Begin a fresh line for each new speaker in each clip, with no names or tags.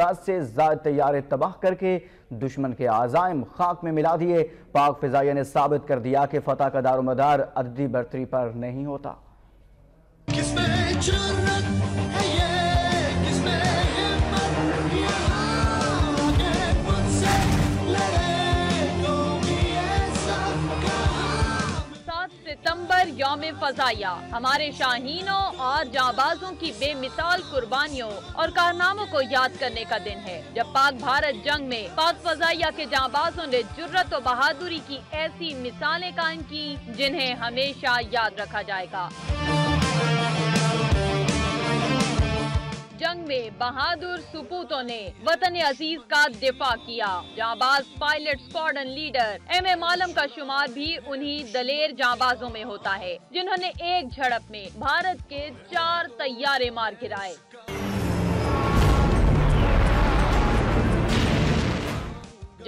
दस से ज़्यादा तैयारे तबाह करके दुश्मन के आजायम खाक में मिला दिए। पाक फिजाइया ने साबित कर दिया कि फतेह का दारोमदार अददी बर्तरी पर नहीं होता।
सितंबर योम फजाया। हमारे शाहीनों और जाबाजों की बेमिसाल कुर्बानियों और कारनामों को याद करने का दिन है। जब पाक भारत जंग में पाक फजाइया के जाबाजों ने जुर्रत और बहादुरी की ऐसी मिसालें कायम की, जिन्हें हमेशा याद रखा जाएगा। जंग में बहादुर सुपूतों ने वतन अज़ीज़ का दिफा किया। जाबाज pilot squadron leader M M Alam का शुमार भी उन्हीं दलेर जाबाजों में होता है, जिन्होंने एक झड़प में भारत के चार तैयारे मार गिराए।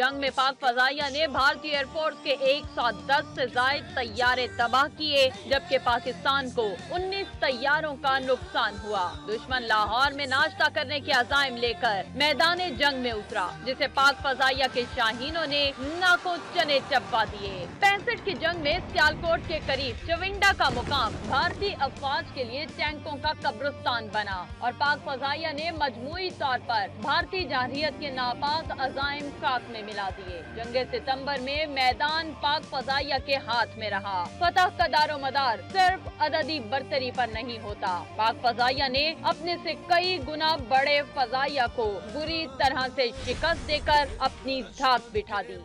जंग में पाक फजाइया ने भारतीय एयरफोर्स के 110 से जायद तैयारे तबाह किए, जबकि पाकिस्तान को 19 तैयारों का नुकसान हुआ। दुश्मन लाहौर में नाश्ता करने के अजायम लेकर मैदान जंग में उतरा, जिसे पाक फजाइया के शाहीनों ने नाको चने चपा दिए। पैंसठ की जंग में सियालकोट के करीब चविंडा का मुकाम भारतीय अफवाज के लिए टैंकों का कब्रिस्तान बना, और पाक फजाइया ने मजमुई तौर पर भारतीय जारहियत के नापाक अजायम साथ में दिए। जंग सितंबर में मैदान पाक फजाइया के हाथ में रहा। फतह का दारो मदार सिर्फ़ अददी बरतरी पर नहीं होता। पाक फजाइया ने अपने से कई गुना बड़े फजाइया को बुरी तरह से शिकस्त देकर अपनी धाक बिठा दी।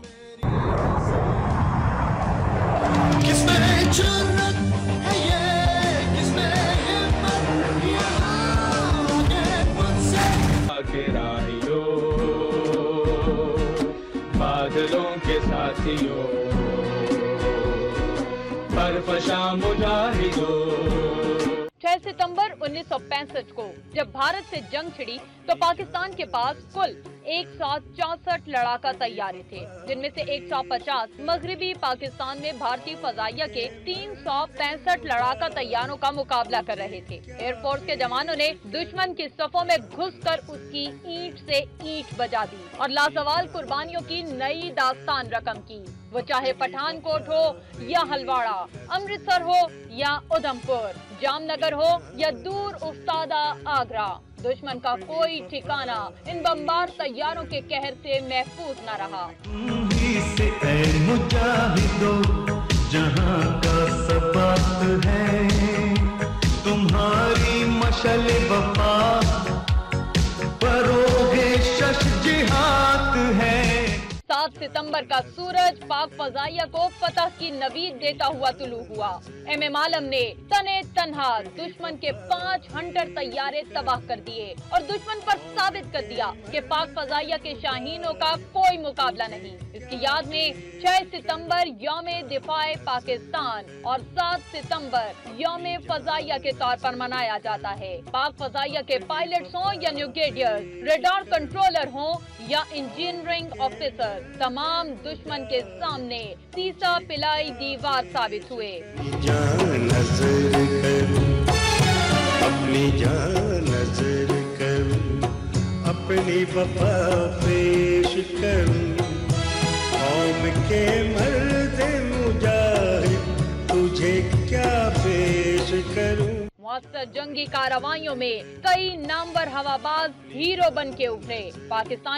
बादलों के साथियों। बर्फशा मुजाहिदों।
6 सितंबर 1965 को, जब भारत से जंग छिड़ी तो पाकिस्तान के पास कुल एक लड़ाका तैयारे थे, जिनमें से 150 मगरबी पाकिस्तान में भारतीय फजाइया के तीन सौ पैंसठ लड़ाका तैयारों का मुकाबला कर रहे थे। एयरफोर्स के जवानों ने दुश्मन की सफों में घुसकर उसकी ईंट से ईंट बजा दी और लाजवाल कुर्बानियों की नई दास्तान रकम की। वो चाहे पठानकोट हो या हलवाड़ा, अमृतसर हो या उधमपुर, जामनगर हो या दूर उस्तादा आगरा, दुश्मन का कोई ठिकाना इन बम्बार तैयारों के कहर से महफूज न रहा।
जहाँ का है, तुम्हारी मशल
सितंबर का सूरज पाक फजाइया को फतह की नवीद देता हुआ तुलू हुआ। एम एम आलम ने तने तनहा दुश्मन के पाँच हंटर तैयारे तबाह कर दिए और दुश्मन पर साबित कर दिया कि पाक फजाइया के शाहीनों का कोई मुकाबला नहीं। इसकी याद में 6 सितंबर योम दिफाए पाकिस्तान और 7 सितंबर योम फजाइया के तौर पर मनाया जाता है। पाक फजाइया के पायलट हों या न्यूगेडियर्स रेडार कंट्रोलर हों या इंजीनियरिंग ऑफिसर तमाम दुश्मन के सामने सीसा पिलाई दीवार साबित हुए।
अपनी जान नज़र करूँ अपनी वफा पेश करूँ। कौम के मर्द मुजाहिद तुझे क्या पेश करूँ?
मौसर जंगी कार्रवाइयों में कई नामवर हवाबाज हीरो बन के उभरे। पाकिस्तानी